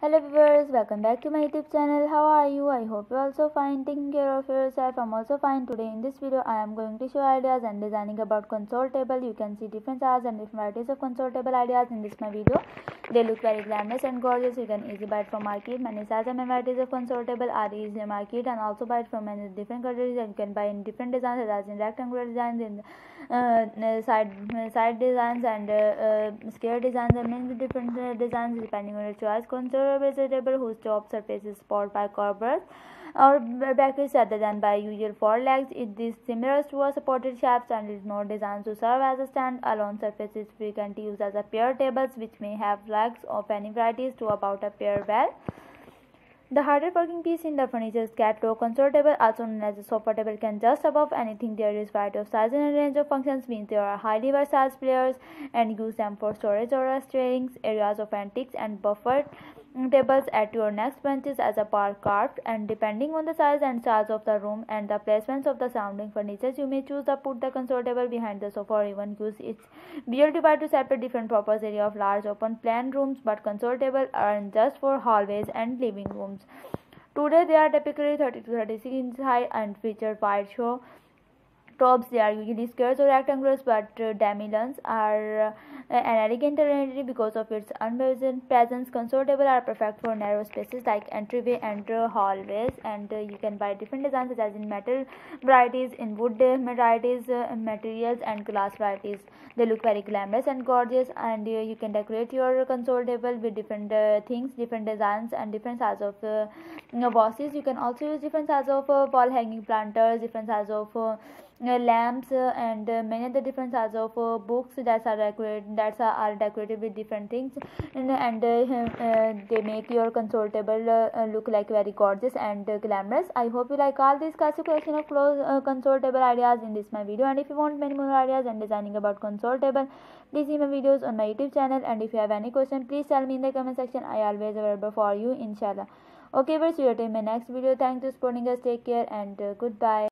Hello viewers, welcome back to my YouTube channel. How are you? I hope you're also fine. Taking care of yourself. I'm also fine. Today in this video, I am going to show ideas and designing about console table. You can see different sizes and different varieties of console table ideas in this my video. They look very glamorous and gorgeous. You can easily buy it from market. Many sizes and varieties of console table are easily market and also buy it from many different countries. And you can buy in different designs, as in rectangular designs, in uh, side side designs and uh, uh, square designs, and many different uh, designs depending on your choice. Console vegetable whose top surface is spotted by corbels or brackets rather than by usual four legs. It is similar to a supported shafts and is not designed to serve as a stand-alone surface. It is frequently used as a pair tables which may have legs of any varieties to about a pair well. The hardest working piece in the furniture catalog console table, also known as a sofa table, can just above anything. There is variety of size and range of functions, means there are highly versatile players and use them for storage or steering areas of antiques and buffered tables at your next benches as a part carved and depending on the size and size of the room and the placements of the surrounding furniture you may choose to put the console table behind the sofa or even use its built divider to separate different purpose area of large open plan rooms but console table aren't just for hallways and living rooms today they are typically 30 to 36 inches high and feature wide show tops they are usually squares or rectangles but uh, are uh, an elegant identity because of its unpleasant presence. Console table are perfect for narrow spaces like entryway and uh, hallways and uh, you can buy different designs such as in metal varieties in wood uh, varieties uh, materials and glass varieties. They look very glamorous and gorgeous and you can decorate your console table with different things different designs and different sizes of uh, you can also use different sizes of wall hanging planters different sizes of Uh, lamps uh, and uh, many other different sizes of uh, books that are decorated that are decorated with different things. And, uh, and they make your console table look like very gorgeous and glamorous. I hope you like all these classic collection of clothes console table ideas in this my video. And if you want many more ideas and designing about console table please see my videos on my youtube channel. And if you have any question please tell me in the comment section. I always available for you inshallah. Okay we'll see you in my next video. Thanks for supporting us. Take care and uh, goodbye